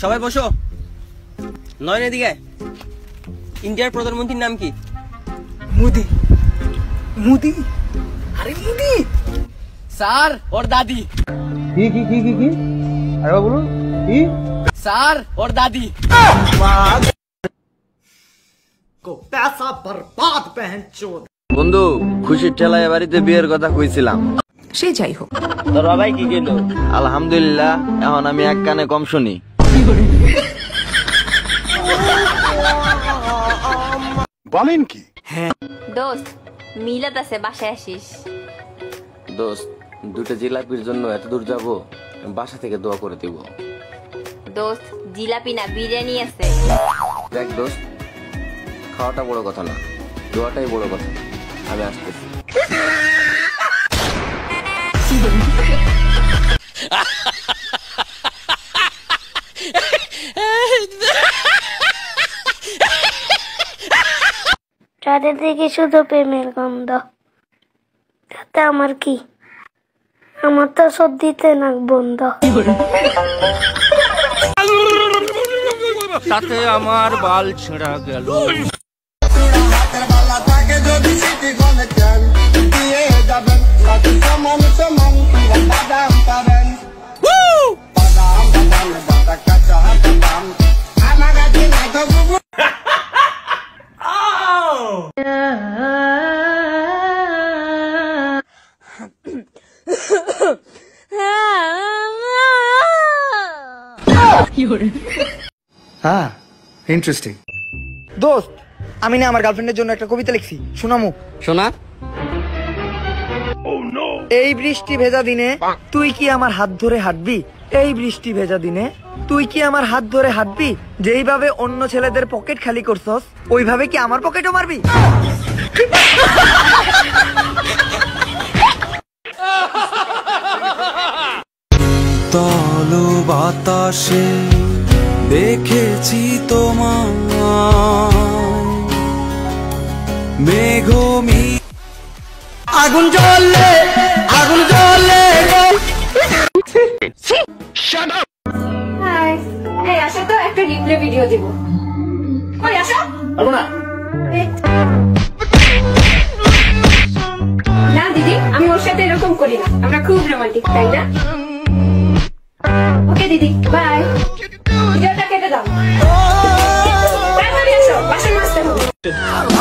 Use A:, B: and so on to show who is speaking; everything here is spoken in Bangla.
A: সবাই বসো। নয়ন এদিকে আয়। ইন্ডিয়ার প্রধানমন্ত্রীর নাম কি?
B: মুদি। মুদি? আরে মুদি!
A: স্যার ওর দাদি।
C: কি কি কি কি কি? আরে বলুন। কি?
A: স্যার ওর দাদি।
D: বন্ধু খুশির ঠেলায় বাড়িতে বিয়ের কথা কইছিলাম।
E: সে যাই হোক।
A: তোর বাবাই কি গেল
D: আলহামদুলিল্লাহ এখন আমি এক কানে কম শুনি।
C: বলেন কি? হ্যাঁ।
F: দোস্ত মিলাদ আছে বাসায় আসিস।
D: দোস্ত দুটো জিলাপির জন্য এত দূর যাব বাসা থেকে দোয়া করে দিব।
F: দোস্ত জিলাপি না বিরিয়ানি আছে।
D: দেখ দোস্ত খাওয়াটা বড় কথা না দোয়াটাই বড় কথা। আমি আসতেছি।
G: চারিদিকে শুধু প্রেমের গন্ধ। তাতে আমার কি? আমার তো সর্দিতে নাক বন্ধ।
A: তাতে আমার বাল ছেঁড়া গেল।
B: হ্যাঁ ইন্টারেস্টিং দোস্ত আমি না আমার গার্লফ্রেন্ডের জন্য একটা কবিতা লিখছি। শোনামু।
A: শোনা।
B: এই বৃষ্টি ভেজা দিনে তুই কি আমার হাত ধরে হাঁটবি? এই বৃষ্টি ভেজা দিনে তুই কি আমার হাত ধরে হাঁটবি? যেইভাবে অন্য ছেলেদের পকেট খালি করছস ওইভাবে কি আমার পকেটও মারবি?
H: তল বাতাসে দেখেছি তোমার মেঘমি আগুন জ্বললে আগুন জ্বললে
F: আসো তো একটা রিপ্লে ভিডিও দিব। আসো? এই। না দিদি আমি ওর সাথে এরকম করি না। আমরা খুব রোমান্টিক তাই না? ওকে দিদি বাই ভিডিওটা কেটে দাও। বাসন মাজতে হবে।